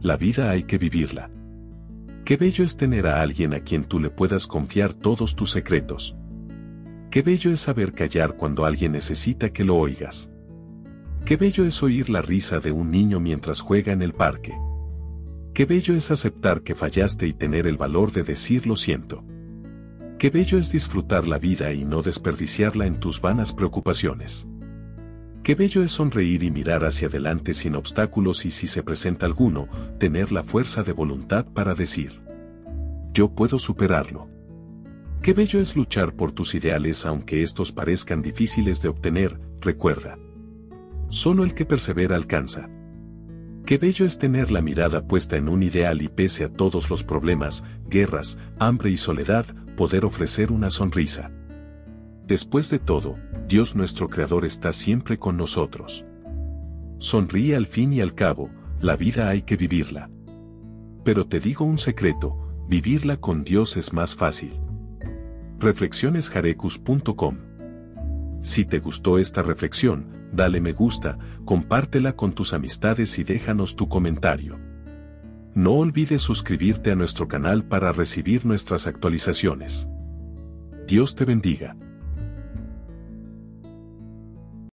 la vida hay que vivirla. Qué bello es tener a alguien a quien tú le puedas confiar todos tus secretos. Qué bello es saber callar cuando alguien necesita que lo oigas. Qué bello es oír la risa de un niño mientras juega en el parque. Qué bello es aceptar que fallaste y tener el valor de decir lo siento. Qué bello es disfrutar la vida y no desperdiciarla en tus vanas preocupaciones. Qué bello es sonreír y mirar hacia adelante sin obstáculos y si se presenta alguno, tener la fuerza de voluntad para decir, yo puedo superarlo. Qué bello es luchar por tus ideales aunque estos parezcan difíciles de obtener, recuerda. Solo el que persevera alcanza. Qué bello es tener la mirada puesta en un ideal y pese a todos los problemas, guerras, hambre y soledad, poder ofrecer una sonrisa. Después de todo, Dios nuestro Creador está siempre con nosotros. Sonríe al fin y al cabo, la vida hay que vivirla. Pero te digo un secreto, vivirla con Dios es más fácil. Reflexionesjarecus.com Si te gustó esta reflexión, dale me gusta, compártela con tus amistades y déjanos tu comentario. No olvides suscribirte a nuestro canal para recibir nuestras actualizaciones. Dios te bendiga.